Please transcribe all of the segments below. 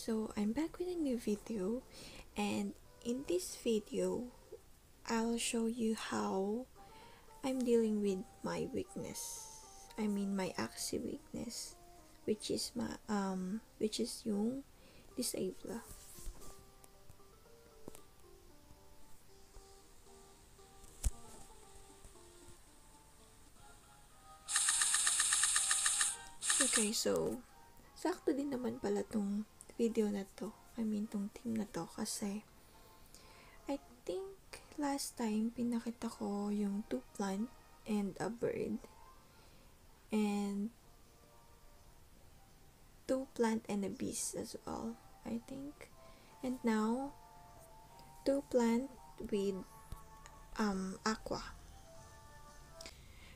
so I'm back with a new video and in this video I'll show you how I'm dealing with my weakness. I mean my axis weakness which is my um which is yung disable. Okay, so sakto din naman pala tong video na to. I mean, tong team na to kasi I think last time pinakita ko yung two plant and a bird and two plant and a beast as well, I think. And now, two plant with um aqua.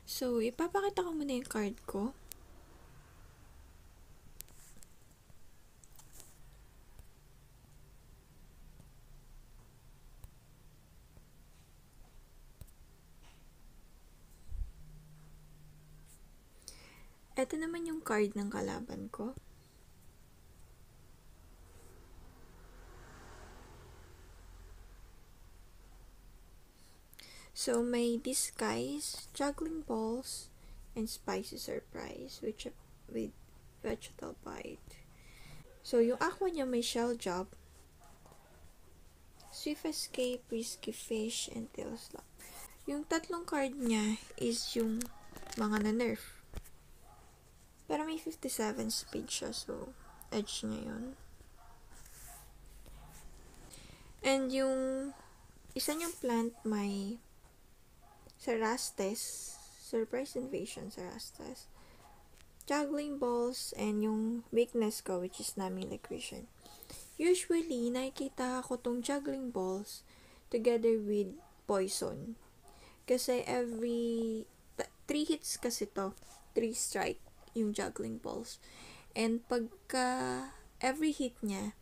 So, ipapakita ko muna yung card ko. Ito naman yung card ng kalaban ko. So, may disguise, juggling balls, and spicy surprise which with vegetal bite. So, yung aqua niya may shell job, swift escape, risky fish, and tail slap. Yung tatlong card niya is yung mga na-nerf. Pero may 57 speed siya, so edge niya yun. And yung isa niyang plant may Cerastes, Surprise Invasion Cerastes, Juggling Balls, and yung weakness ko, which is Nami Liquidation. Usually, nakikita ko tong Juggling Balls together with Poison. Kasi every, three hits kasi to, three strike yung juggling balls. And pagka every hit niya,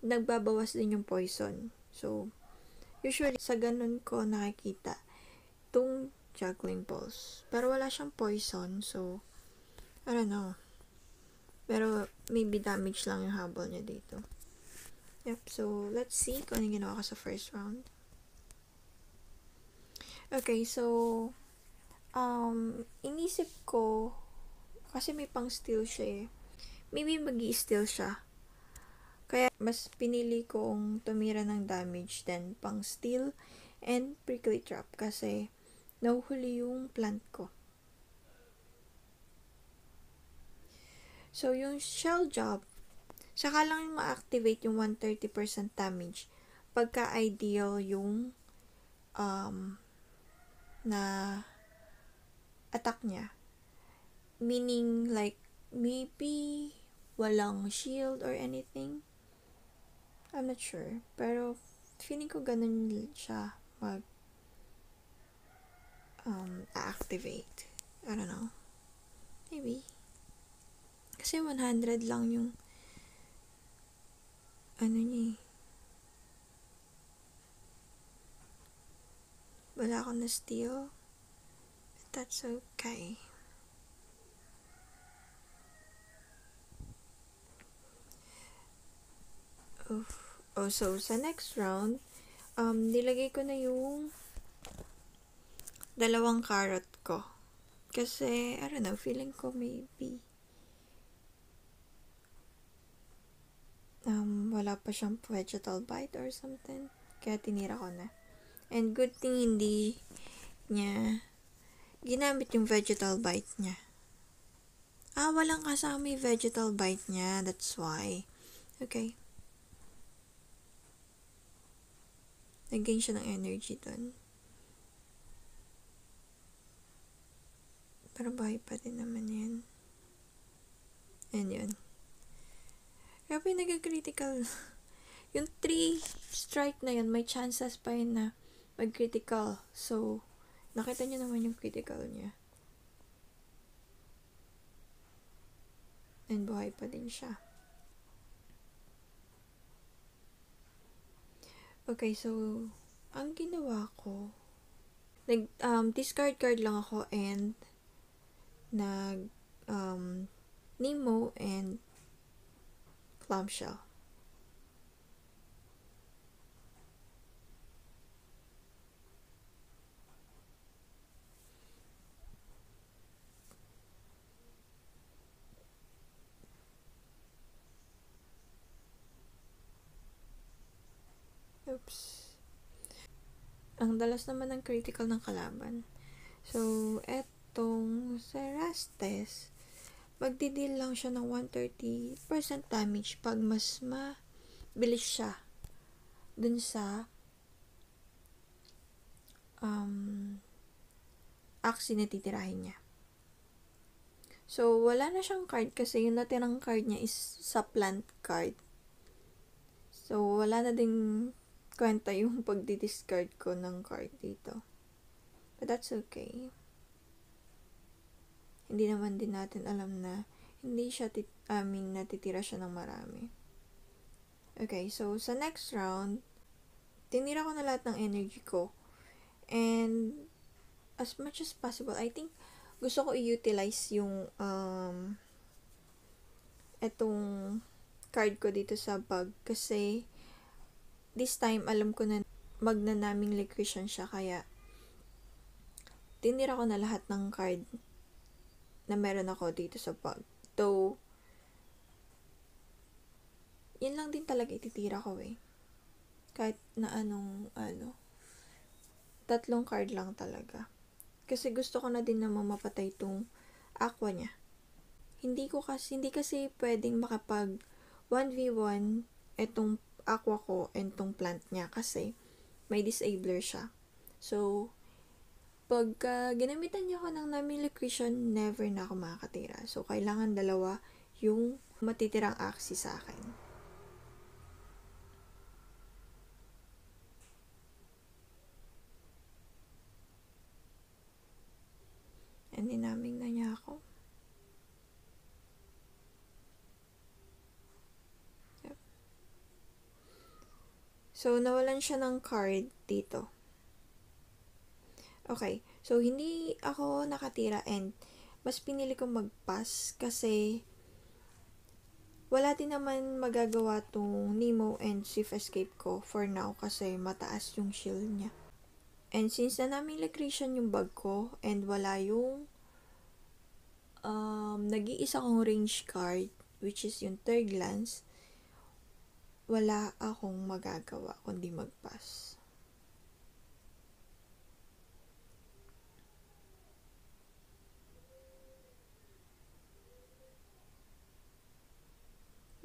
nagbabawas din yung poison. So, usually sa ganun ko nakikita itong juggling balls. Pero wala siyang poison, so I don't know. Pero maybe damage lang yung habol niya dito. Yep, so let's see kung ano ginawa ko sa first round. Okay, so um, inisip ko kasi may pang steal siya eh. Maybe mag steal siya. Kaya mas pinili kong tumira ng damage than pang steal and prickly trap kasi nahuhuli yung plant ko. So, yung shell job, saka lang yung ma-activate yung 130% damage pagka ideal yung um, na attack niya. Meaning, like, maybe walang shield or anything. I'm not sure. Pero, feeling ko ganun siya mag um, activate. I don't know. Maybe. Kasi 100 lang yung ano niya eh. Wala akong na-steal. But that's okay. Oh, oh, so sa next round, um, nilagay ko na yung dalawang carrot ko. Kasi, I don't know, feeling ko maybe um, wala pa siyang vegetal bite or something. Kaya tinira ko na. And good thing hindi niya ginamit yung vegetal bite niya. Ah, walang kasama yung vegetal bite niya. That's why. Okay. Nag-gain siya ng energy doon. Pero buhay pa din naman yan. And yun. Grabe, nag-critical. yung 3 strike na yun, may chances pa yun na mag-critical. So, nakita niyo naman yung critical niya. And buhay pa din siya. Okay, so, ang ginawa ko, nag, um, discard card lang ako and nag, um, Nemo and clamshell. Ang dalas naman ng critical ng kalaban. So, etong Cerastes, magdideal lang siya ng 130% damage pag mas mabilis siya dun sa um, axe na titirahin niya. So, wala na siyang card kasi yung natirang card niya is sa plant card. So, wala na din kwenta yung pagdi-discard ko ng card dito. But that's okay. Hindi naman din natin alam na hindi siya, tit I mean, natitira siya ng marami. Okay, so sa next round, tinira ko na lahat ng energy ko. And as much as possible, I think gusto ko i-utilize yung um, etong card ko dito sa bag kasi this time alam ko na magnanaming liquidation siya kaya tinira ko na lahat ng card na meron ako dito sa bag. Though, yun lang din talaga ititira ko eh. Kahit na anong, ano, tatlong card lang talaga. Kasi gusto ko na din na mamapatay itong aqua niya. Hindi ko kasi, hindi kasi pwedeng makapag 1v1 itong aqua ko and itong plant niya kasi may disabler siya. So, pagka ginamitan niya ako ng namiliquation, never na ako makakatira. So, kailangan dalawa yung matitirang axis sa akin. And dinaming na niya ako. Yep. So, nawalan siya ng card dito. Okay. So, hindi ako nakatira and mas pinili ko mag-pass kasi wala din naman magagawa tong Nemo and Swift Escape ko for now kasi mataas yung shield niya. And since na namin electrician yung bag ko and wala yung um, nag-iisa kong range card which is yung third glance, wala akong magagawa kundi mag-pass.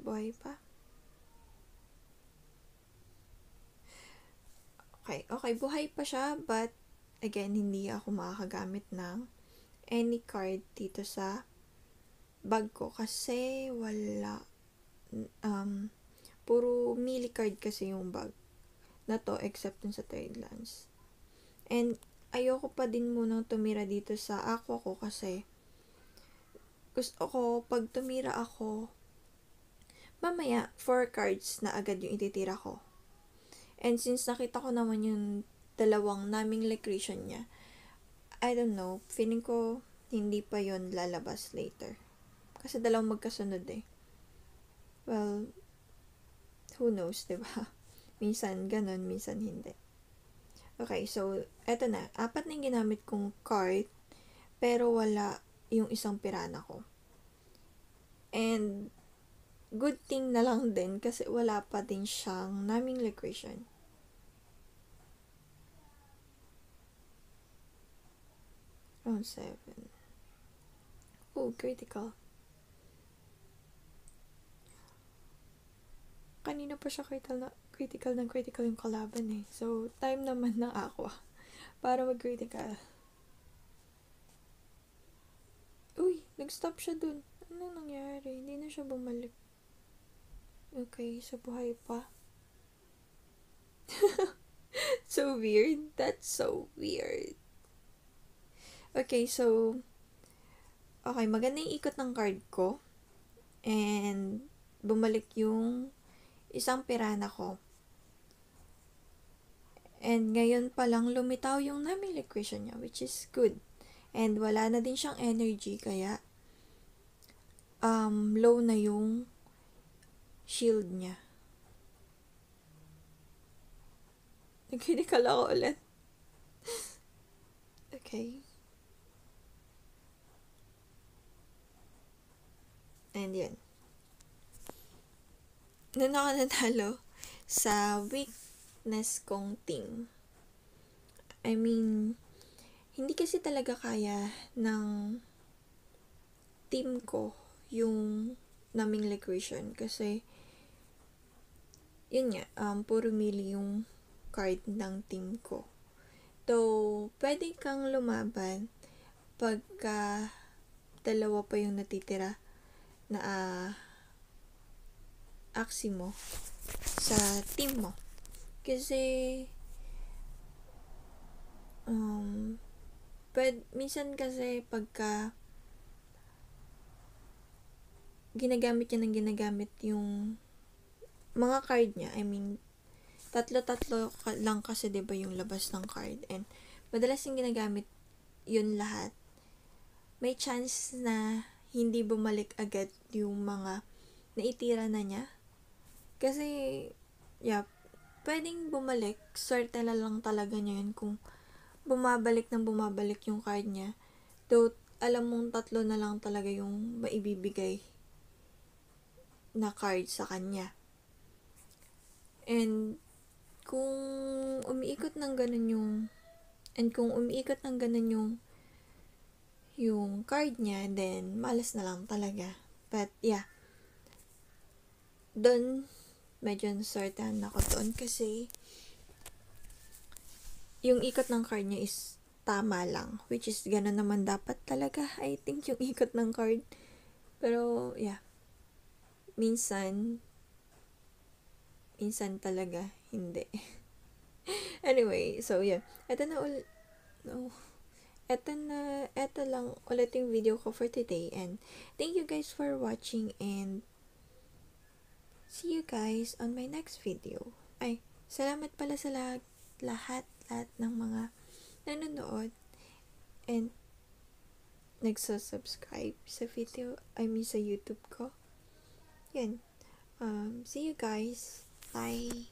Buhay pa? Okay, okay, buhay pa siya, but again, hindi ako makakagamit ng any card dito sa bag ko kasi wala um, puro mili card kasi yung bag na to except dun sa third lens. And ayoko pa din munang tumira dito sa aqua ko kasi gusto ko pag tumira ako mamaya 4 cards na agad yung ititira ko. And since nakita ko naman yung dalawang naming lecretion niya, I don't know, feeling ko hindi pa yon lalabas later. Kasi dalawang magkasunod eh. Well, who knows, ba diba? Minsan ganun, minsan hindi. Okay, so, eto na. Apat na yung ginamit kong card, pero wala yung isang pirana ko. And, good thing na lang din kasi wala pa din siyang naming liquidation. Round 7. Oh, critical. Kanina pa siya critical na, critical ng critical yung kalaban eh. So, time naman ng aqua para mag-critical. Uy, nag-stop siya dun. Ano nangyari? Hindi na siya bumalik. Okay, so buhay pa. so weird. That's so weird. Okay, so, okay, maganda yung ikot ng card ko. And, bumalik yung isang pirana ko. And ngayon pa lang lumitaw yung naming equation niya, which is good. And wala na din siyang energy, kaya um, low na yung shield niya. Nagkinikal ako ulit. okay. And yun. Noon ako natalo sa weakness kong team. I mean, hindi kasi talaga kaya ng team ko yung naming liquidation kasi yun nga, um, puro mili yung card ng team ko. So, pwede kang lumaban pagka dalawa pa yung natitira na uh, aksi mo sa team mo. Kasi, um, pwede, minsan kasi pagka ginagamit niya ng ginagamit yung mga card niya, I mean, tatlo-tatlo lang kasi ba yung labas ng card and madalas yung ginagamit yun lahat. May chance na hindi bumalik agad yung mga naitira na niya. Kasi, yeah, pwedeng bumalik. Swerte na lang talaga niya yun kung bumabalik ng bumabalik yung card niya. Though, alam mong tatlo na lang talaga yung maibibigay na card sa kanya. And, kung umiikot ng ganun yung and kung umiikot ng ganun yung yung card niya, then malas na lang talaga. But, yeah. Doon, medyo nasortahan ako doon kasi yung ikot ng card niya is tama lang. Which is, ganun naman dapat talaga. I think yung ikot ng card. Pero, yeah. Minsan, minsan talaga, hindi. anyway, so yeah. Ito na ul... No. Ito na, ito lang ulit yung video ko for today. And thank you guys for watching and see you guys on my next video. Ay, salamat pala sa lahat, lahat, ng mga nanonood and nagsa-subscribe sa video, I mean sa YouTube ko. Yan. Um, see you guys. Bye.